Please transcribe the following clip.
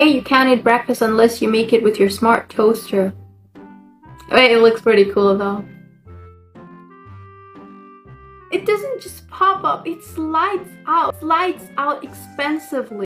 Hey, you can't eat breakfast unless you make it with your smart toaster. Wait, it looks pretty cool though. It doesn't just pop up, it slides out. Slides out expensively.